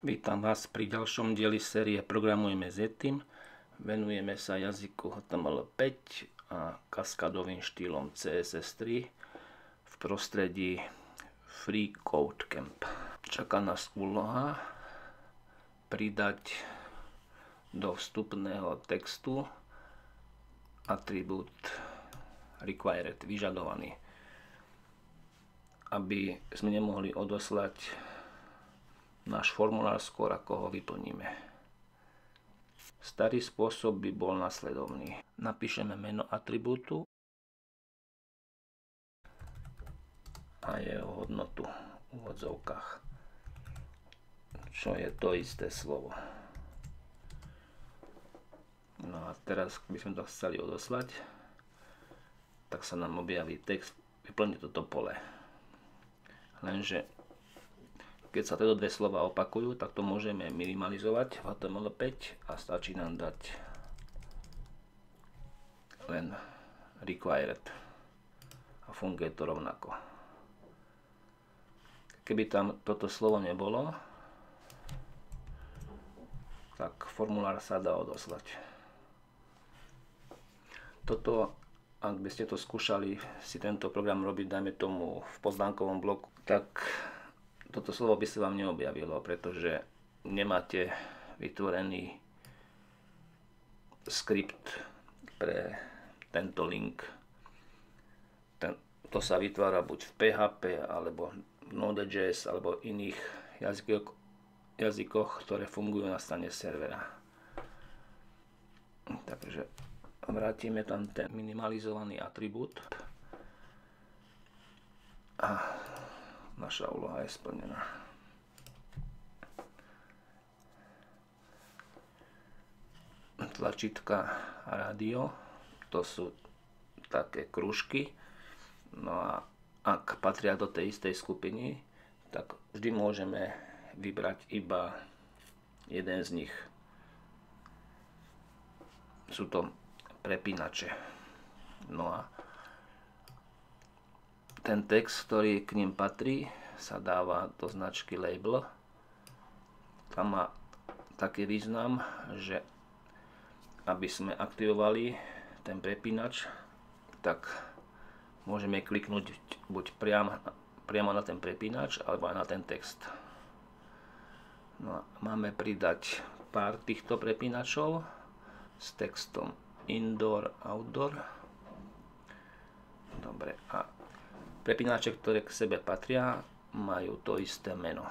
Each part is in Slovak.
Vítam vás pri ďalšom dieli série Programujeme s Yetim. Venujeme sa jazyku HTML5 a kaskadovým štýlom CSS3 v prostredí Free Code Camp. Čaká nás úloha pridať do vstupného textu atribút required, vyžadovaný, aby sme nemohli odoslať náš formulár skôr ako ho vyplníme. Starý spôsob by bol nasledovný. Napíšeme meno atribútu a jeho hodnotu v úvodzovkách, čo je to isté slovo. No a teraz by sme to chceli odoslať, tak sa nám objaví text, vyplňte toto pole. Lenže keď sa tieto dve slova opakujú, tak to môžeme minimalizovať v HTML5 a stačí nám dať len required a funguje to rovnako. Keby tam toto slovo nebolo, tak formulár sa dá odoslať. Toto, ak by ste to skúšali si tento program robiť, dajme tomu v poznámkovom bloku, tak toto slovo by sa vám neobjavilo, pretože nemáte vytvorený skript pre tento link. Ten, to sa vytvára buď v PHP, alebo Node.js, alebo iných jazykoch, jazykoch, ktoré fungujú na strane servera. Takže vrátime tam ten minimalizovaný atribút. A naša úloha je splnená. Tlačítka rádio, to sú také kružky. No a ak patria do tej istej skupiny, tak vždy môžeme vybrať iba jeden z nich. Sú to prepínače. No a ten text, ktorý k ním patrí, sa dáva do značky label. Tam má taký význam, že aby sme aktivovali ten prepínač, tak môžeme kliknúť buď priamo, priamo na ten prepínač, alebo aj na ten text. No máme pridať pár týchto prepínačov s textom indoor, outdoor. Dobre, a Prepínače, ktoré k sebe patria, majú to isté meno.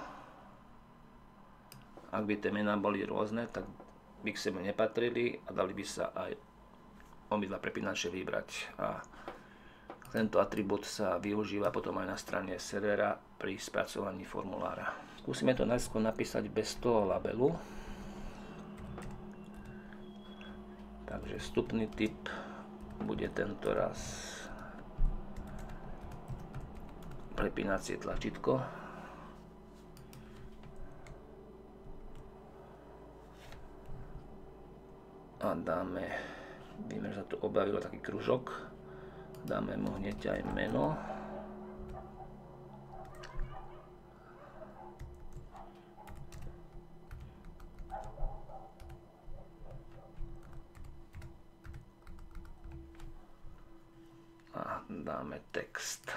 Ak by tie mená boli rôzne, tak by k sebe nepatrili a dali by sa aj obidva prepínače vybrať. A tento atribút sa využíva potom aj na strane servera pri spracovaní formulára. Skúsime to najskôr napísať bez toho labelu. Takže vstupný typ bude tento raz prepínacie tlačítko. A dáme, vidíme, že sa tu objavil taký kružok. Dáme mu hneď aj meno. A dáme text.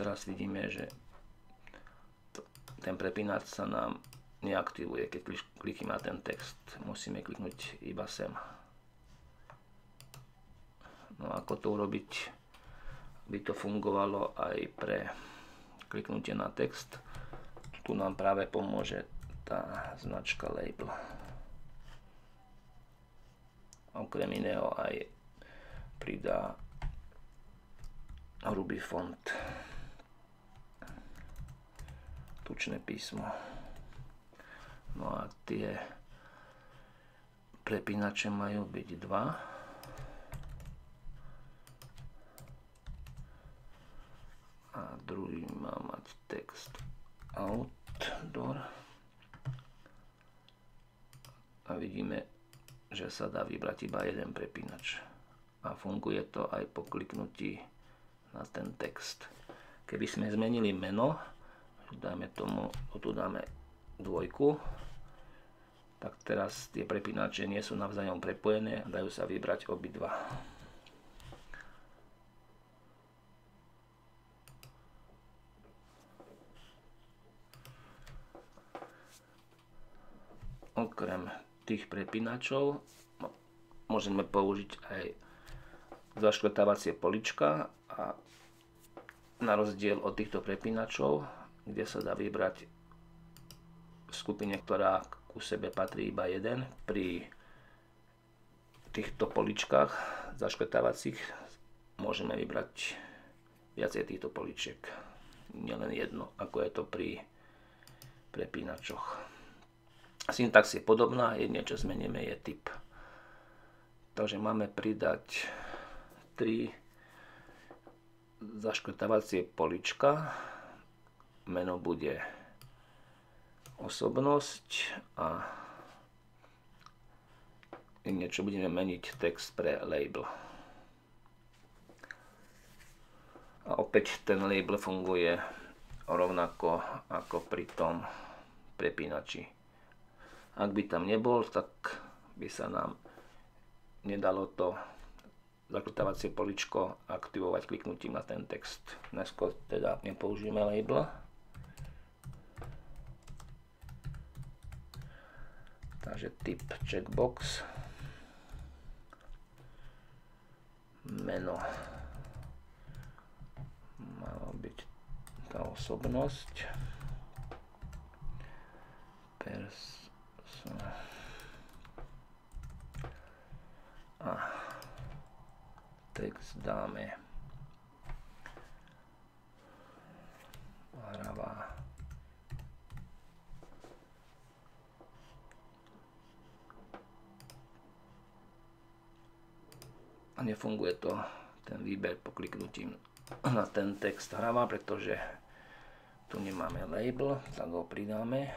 Teraz vidíme, že ten prepínač sa nám neaktivuje, keď klikneme na ten text. Musíme kliknúť iba sem. No ako to urobiť, aby to fungovalo aj pre kliknutie na text. Tu nám práve pomôže tá značka label. Okrem iného aj pridá hrubý font tučné písmo. No a tie prepínače majú byť dva. A druhý má mať text outdoor. A vidíme, že sa dá vybrať iba jeden prepínač. a funguje to aj po kliknutí na ten text. Keby sme zmenili meno, dáme tomu, tu dáme dvojku, tak teraz tie prepínače nie sú navzájom prepojené a dajú sa vybrať obidva. Okrem tých prepínačov môžeme použiť aj zaškrtávacie polička a na rozdiel od týchto prepínačov, kde sa dá vybrať v skupine, ktorá ku sebe patrí iba jeden. Pri týchto poličkách zaškrtávacích môžeme vybrať viacej týchto poličiek. Nielen jedno, ako je to pri prepínačoch. Syntax je podobná, jedne čo zmeníme je typ. Takže máme pridať 3 zaškrtávacie polička. Meno bude osobnosť a niečo budeme meniť text pre label. A opäť ten label funguje rovnako ako pri tom prepínači. Ak by tam nebol, tak by sa nám nedalo to zakrutávacie poličko aktivovať kliknutím na ten text. Dnesko teda nepoužijeme label. Takže typ checkbox. Meno. Malo byť tá osobnosť. Perso. A text dáme hravá a nefunguje to ten výber po kliknutím na ten text hrava, pretože tu nemáme label, tak ho pridáme.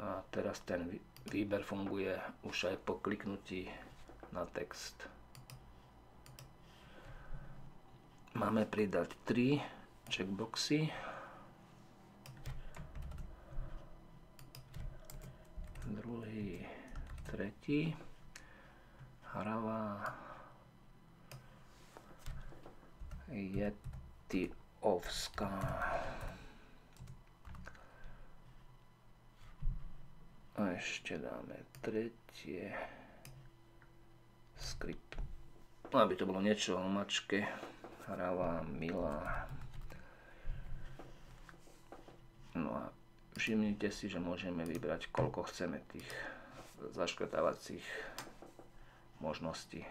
No a teraz ten výber funguje už aj po kliknutí na text. Máme pridať 3 checkboxy. Druhý, tretí. Hravá Yetiovská. A ešte dáme tretie skript. Aby to bolo niečo o mačke. Hravá, milá. No a všimnite si, že môžeme vybrať, koľko chceme tých zaškrtávacích možností.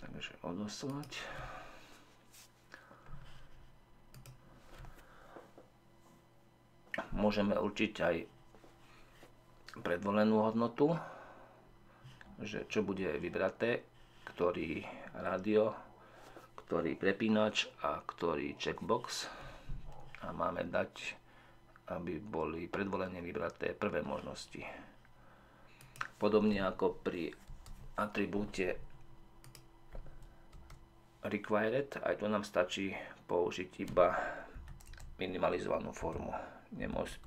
Takže odoslať. Môžeme určiť aj predvolenú hodnotu, že čo bude vybraté, ktorý rádio ktorý prepínač a ktorý checkbox a máme dať, aby boli predvolenie vybraté prvé možnosti. Podobne ako pri atribúte required, aj tu nám stačí použiť iba minimalizovanú formu.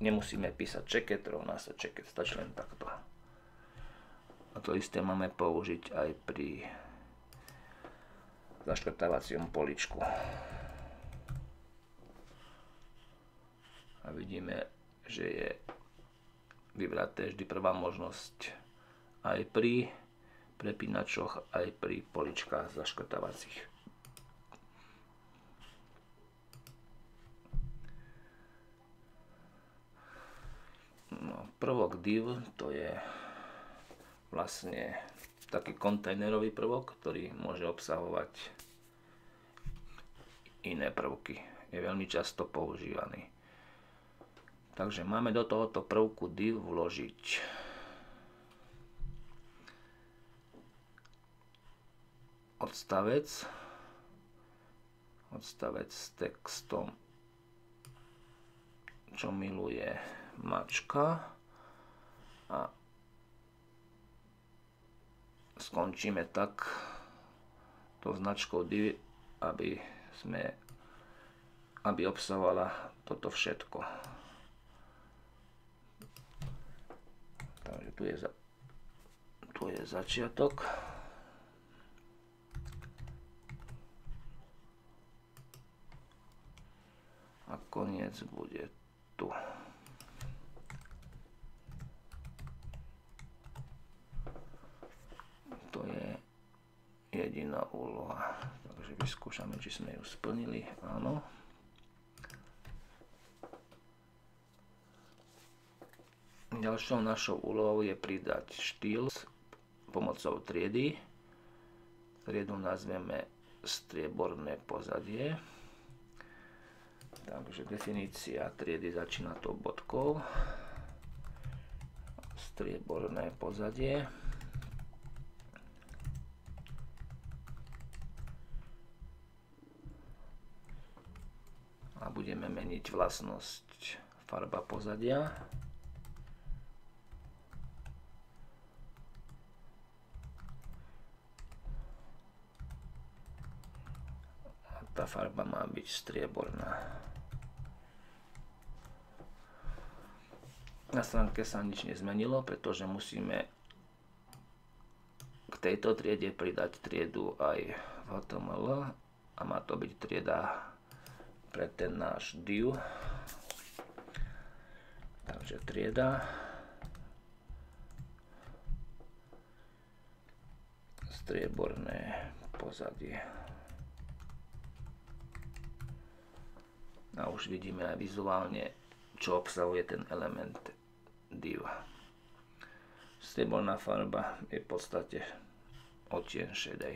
Nemusíme písať checket, rovná sa checket, stačí len takto. A to isté máme použiť aj pri zaškrtávacím poličku. A vidíme, že je vybraté vždy prvá možnosť aj pri prepínačoch, aj pri poličkách zaškrtávacích. No, prvok div to je vlastne taký kontajnerový prvok, ktorý môže obsahovať iné prvky. Je veľmi často používaný. Takže máme do tohoto prvku div vložiť odstavec odstavec s textom čo miluje mačka a skončíme tak to značkou div, aby sme aby obsahovala toto všetko. Takže tu je, za, tu je začiatok. A koniec bude tu. To je jediná úloha. Takže vyskúšame, či sme ju splnili. Áno. Ďalšou našou úlohou je pridať štýl pomocou triedy. Triedu nazveme strieborné pozadie. Takže definícia triedy začína tou bodkou. Strieborné pozadie. Budeme meniť vlastnosť farba pozadia. tá farba má byť strieborná. Na stránke sa nič nezmenilo, pretože musíme k tejto triede pridať triedu aj v HTML a má to byť trieda pre ten náš div. Takže trieda strieborné pozadie. a už vidíme aj vizuálne, čo obsahuje ten element div. Strieborná farba je v podstate odtieň šedej.